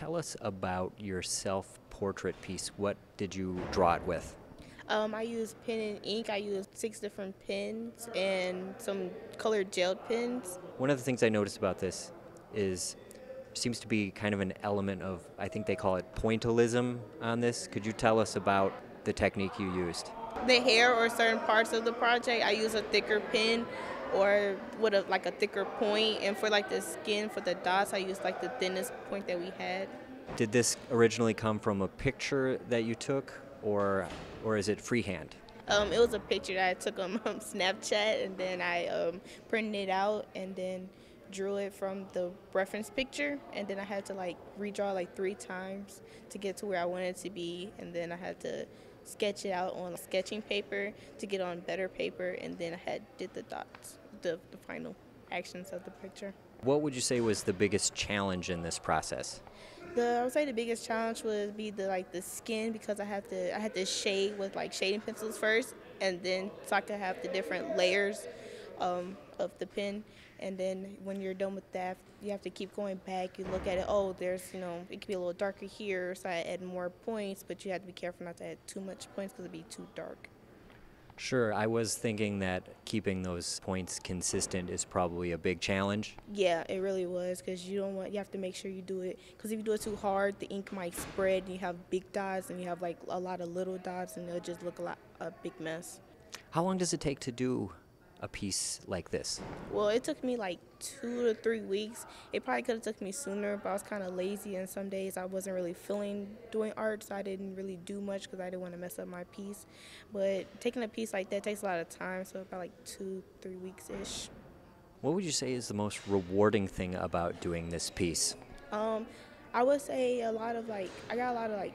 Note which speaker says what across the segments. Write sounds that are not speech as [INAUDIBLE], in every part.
Speaker 1: Tell us about your self portrait piece. What did you draw it with?
Speaker 2: Um, I use pen and ink. I use six different pens and some colored gel pens.
Speaker 1: One of the things I noticed about this is seems to be kind of an element of I think they call it pointillism on this. Could you tell us about the technique you used?
Speaker 2: The hair or certain parts of the project, I use a thicker pen or with a like a thicker point and for like the skin for the dots I used like the thinnest point that we had.
Speaker 1: Did this originally come from a picture that you took or or is it freehand?
Speaker 2: Um, it was a picture that I took on [LAUGHS] um, Snapchat and then I um, printed it out and then drew it from the reference picture and then I had to like redraw like three times to get to where I wanted to be and then I had to sketch it out on sketching paper to get on better paper and then I had did the dots, the, the final actions of the picture.
Speaker 1: What would you say was the biggest challenge in this process?
Speaker 2: The I would say the biggest challenge would be the like the skin because I have to I had to shade with like shading pencils first and then so I could have the different layers um, of the pen and then when you're done with that you have to keep going back you look at it oh there's you know it could be a little darker here so I add more points but you have to be careful not to add too much points because it'd be too dark.
Speaker 1: Sure, I was thinking that keeping those points consistent is probably a big challenge.
Speaker 2: Yeah, it really was because you don't want you have to make sure you do it because if you do it too hard, the ink might spread and you have big dots and you have like a lot of little dots and it'll just look a lot a big mess.
Speaker 1: How long does it take to do a piece like this?
Speaker 2: Well, it took me like two to three weeks. It probably could have took me sooner, but I was kind of lazy, and some days I wasn't really feeling doing art, so I didn't really do much because I didn't want to mess up my piece. But taking a piece like that takes a lot of time, so about like two, three weeks ish.
Speaker 1: What would you say is the most rewarding thing about doing this piece?
Speaker 2: Um, I would say a lot of like I got a lot of like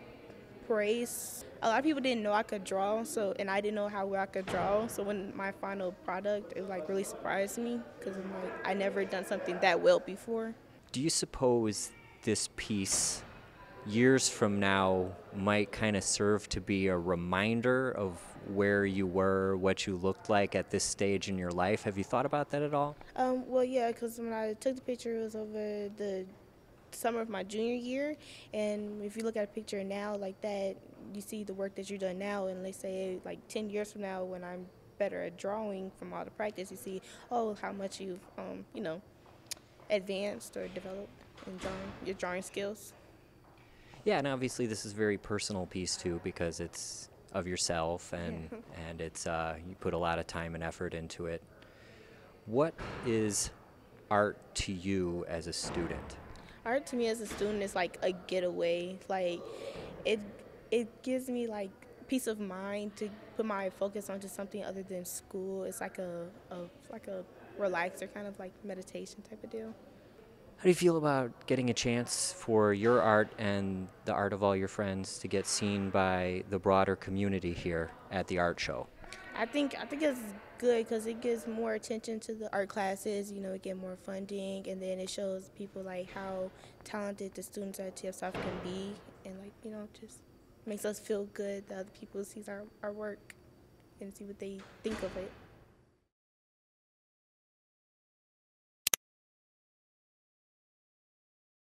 Speaker 2: praise. A lot of people didn't know I could draw, so and I didn't know how well I could draw. So when my final product, it like really surprised me because I'm like I never done something that well before.
Speaker 1: Do you suppose this piece, years from now, might kind of serve to be a reminder of where you were, what you looked like at this stage in your life? Have you thought about that at all?
Speaker 2: Um, well, yeah, because when I took the picture, it was over the summer of my junior year. And if you look at a picture now like that, you see the work that you're doing now. And let's say like 10 years from now, when I'm better at drawing from all the practice, you see, oh, how much you've, um, you know, advanced or developed in drawing, your drawing skills.
Speaker 1: Yeah, and obviously this is a very personal piece too because it's of yourself [LAUGHS] and yeah. and it's uh, you put a lot of time and effort into it. What is art to you as a student?
Speaker 2: Art to me as a student is like a getaway. Like it it gives me like peace of mind to put my focus onto something other than school. It's like a, a like a relaxer kind of like meditation type of deal.
Speaker 1: How do you feel about getting a chance for your art and the art of all your friends to get seen by the broader community here at the art show?
Speaker 2: I think I think it's good because it gives more attention to the art classes. You know, it get more funding, and then it shows people like how talented the students at TF South can be, and like you know, just makes us feel good that other people sees our, our work and see what they think of it.